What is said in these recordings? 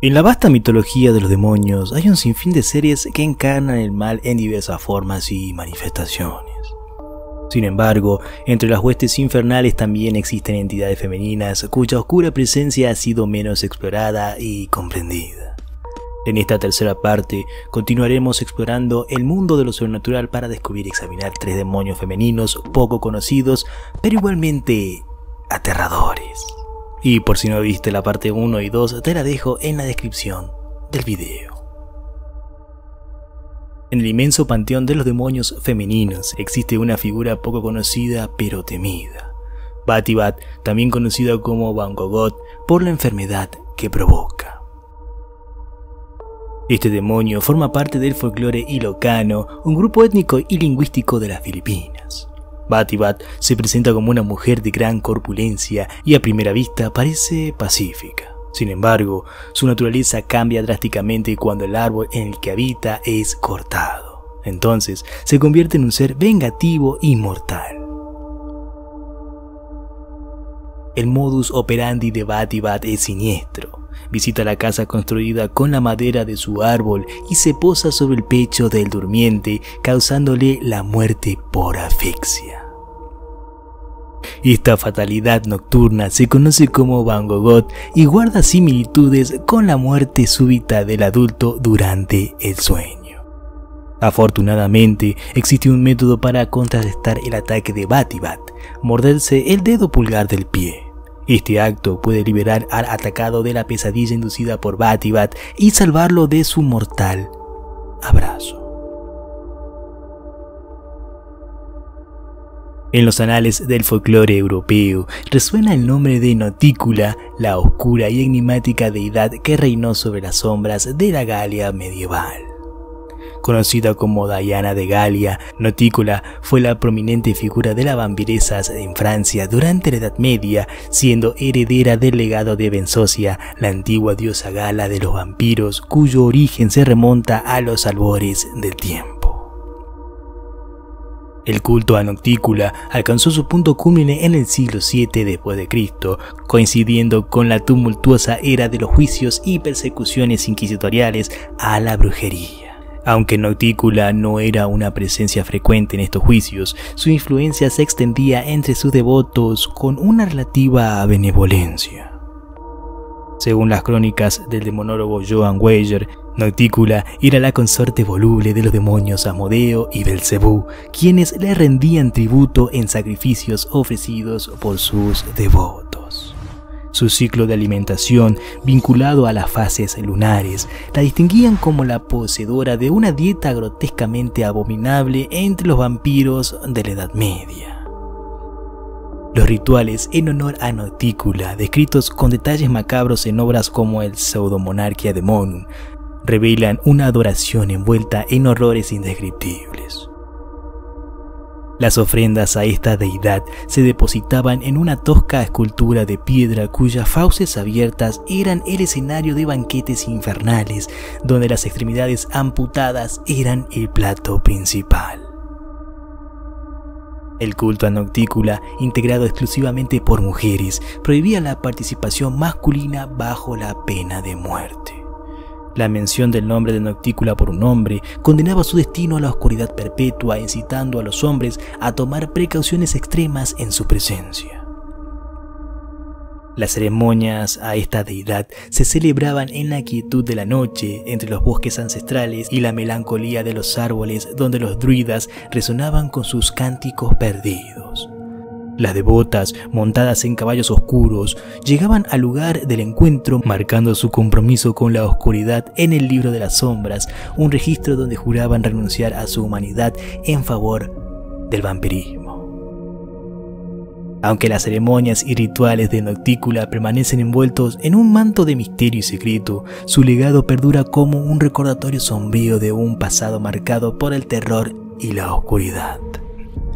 En la vasta mitología de los demonios hay un sinfín de series que encarnan el mal en diversas formas y manifestaciones. Sin embargo, entre las huestes infernales también existen entidades femeninas cuya oscura presencia ha sido menos explorada y comprendida. En esta tercera parte continuaremos explorando el mundo de lo sobrenatural para descubrir y examinar tres demonios femeninos poco conocidos, pero igualmente aterradores. Y por si no viste la parte 1 y 2, te la dejo en la descripción del video. En el inmenso panteón de los demonios femeninos existe una figura poco conocida pero temida. Batibat, también conocida como Bangogot por la enfermedad que provoca. Este demonio forma parte del folclore ilocano, un grupo étnico y lingüístico de las Filipinas. Batibat se presenta como una mujer de gran corpulencia y a primera vista parece pacífica. Sin embargo, su naturaleza cambia drásticamente cuando el árbol en el que habita es cortado. Entonces se convierte en un ser vengativo y mortal. El modus operandi de Batibat es siniestro. Visita la casa construida con la madera de su árbol y se posa sobre el pecho del durmiente, causándole la muerte por asfixia. Esta fatalidad nocturna se conoce como Bangogot y guarda similitudes con la muerte súbita del adulto durante el sueño. Afortunadamente, existe un método para contrarrestar el ataque de Batibat, morderse el dedo pulgar del pie. Este acto puede liberar al atacado de la pesadilla inducida por Batibat y salvarlo de su mortal abrazo. En los anales del folclore europeo resuena el nombre de Notícula, la oscura y enigmática deidad que reinó sobre las sombras de la Galia medieval. Conocida como Diana de Galia, Notícula fue la prominente figura de las vampiresas en Francia durante la Edad Media, siendo heredera del legado de Bensocia, la antigua diosa gala de los vampiros, cuyo origen se remonta a los albores del tiempo. El culto a Noctícula alcanzó su punto culmine en el siglo VII después de Cristo, coincidiendo con la tumultuosa era de los juicios y persecuciones inquisitoriales a la brujería. Aunque Noctícula no era una presencia frecuente en estos juicios, su influencia se extendía entre sus devotos con una relativa benevolencia. Según las crónicas del demonólogo Joan Weyer, Noctícula era la consorte voluble de los demonios Amodeo y Belcebú, quienes le rendían tributo en sacrificios ofrecidos por sus devotos. Su ciclo de alimentación, vinculado a las fases lunares, la distinguían como la poseedora de una dieta grotescamente abominable entre los vampiros de la Edad Media. Los rituales en honor a Noctícula, descritos con detalles macabros en obras como el Pseudomonarquia de Monum, revelan una adoración envuelta en horrores indescriptibles. Las ofrendas a esta deidad se depositaban en una tosca escultura de piedra cuyas fauces abiertas eran el escenario de banquetes infernales, donde las extremidades amputadas eran el plato principal. El culto a Noctícula, integrado exclusivamente por mujeres, prohibía la participación masculina bajo la pena de muerte. La mención del nombre de Noctícula por un hombre condenaba su destino a la oscuridad perpetua, incitando a los hombres a tomar precauciones extremas en su presencia. Las ceremonias a esta deidad se celebraban en la quietud de la noche, entre los bosques ancestrales y la melancolía de los árboles donde los druidas resonaban con sus cánticos perdidos. Las devotas, montadas en caballos oscuros, llegaban al lugar del encuentro marcando su compromiso con la oscuridad en el libro de las sombras, un registro donde juraban renunciar a su humanidad en favor del vampirismo. Aunque las ceremonias y rituales de Noctícula permanecen envueltos en un manto de misterio y secreto, su legado perdura como un recordatorio sombrío de un pasado marcado por el terror y la oscuridad.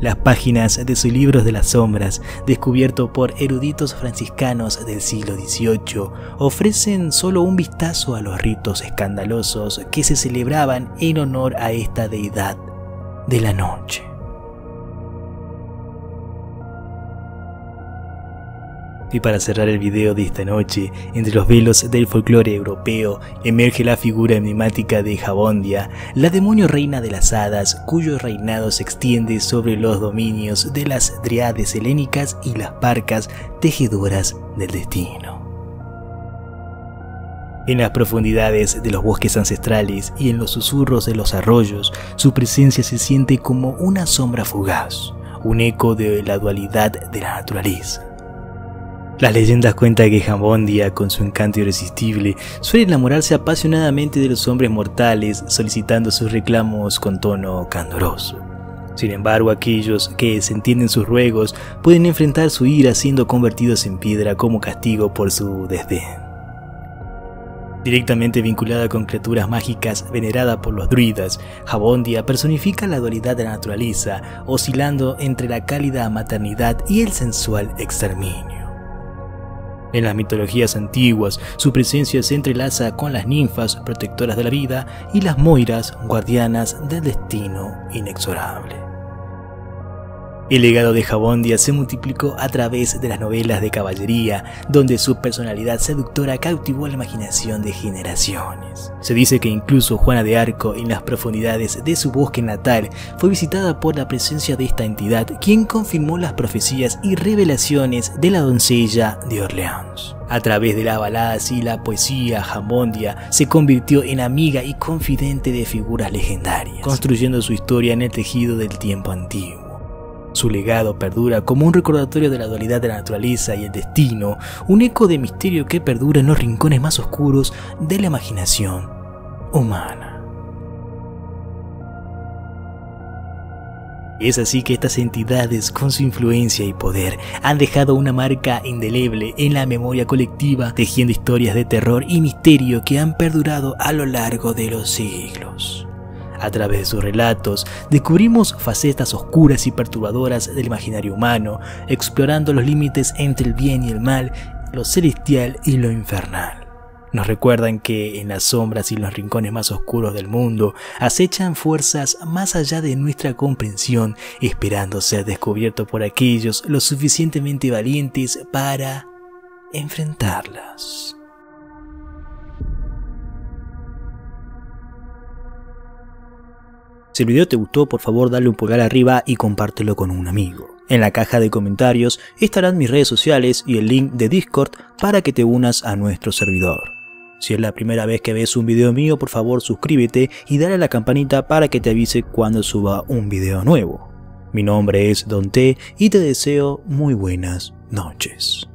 Las páginas de sus libros de las sombras, descubierto por eruditos franciscanos del siglo XVIII, ofrecen solo un vistazo a los ritos escandalosos que se celebraban en honor a esta deidad de la noche. Y para cerrar el video de esta noche, entre los velos del folclore europeo emerge la figura emblemática de Jabondia, la demonio reina de las hadas, cuyo reinado se extiende sobre los dominios de las driades helénicas y las parcas tejedoras del destino. En las profundidades de los bosques ancestrales y en los susurros de los arroyos, su presencia se siente como una sombra fugaz, un eco de la dualidad de la naturaleza. Las leyendas cuentan que Jambondia, con su encanto irresistible, suele enamorarse apasionadamente de los hombres mortales, solicitando sus reclamos con tono candoroso. Sin embargo, aquellos que se entienden sus ruegos pueden enfrentar su ira siendo convertidos en piedra como castigo por su desdén. Directamente vinculada con criaturas mágicas venerada por los druidas, Jabondia personifica la dualidad de la naturaleza, oscilando entre la cálida maternidad y el sensual exterminio. En las mitologías antiguas, su presencia se entrelaza con las ninfas protectoras de la vida y las moiras guardianas del destino inexorable. El legado de Jabondia se multiplicó a través de las novelas de caballería, donde su personalidad seductora cautivó la imaginación de generaciones. Se dice que incluso Juana de Arco, en las profundidades de su bosque natal, fue visitada por la presencia de esta entidad, quien confirmó las profecías y revelaciones de la doncella de Orleans. A través de las baladas y la poesía, Jabondia se convirtió en amiga y confidente de figuras legendarias, construyendo su historia en el tejido del tiempo antiguo. Su legado perdura como un recordatorio de la dualidad de la naturaleza y el destino, un eco de misterio que perdura en los rincones más oscuros de la imaginación humana. Es así que estas entidades, con su influencia y poder, han dejado una marca indeleble en la memoria colectiva, tejiendo historias de terror y misterio que han perdurado a lo largo de los siglos. A través de sus relatos, descubrimos facetas oscuras y perturbadoras del imaginario humano, explorando los límites entre el bien y el mal, lo celestial y lo infernal. Nos recuerdan que en las sombras y los rincones más oscuros del mundo acechan fuerzas más allá de nuestra comprensión, esperando ser descubiertos por aquellos lo suficientemente valientes para enfrentarlas. Si el video te gustó, por favor dale un pulgar arriba y compártelo con un amigo. En la caja de comentarios estarán mis redes sociales y el link de Discord para que te unas a nuestro servidor. Si es la primera vez que ves un video mío, por favor suscríbete y dale a la campanita para que te avise cuando suba un video nuevo. Mi nombre es Don T y te deseo muy buenas noches.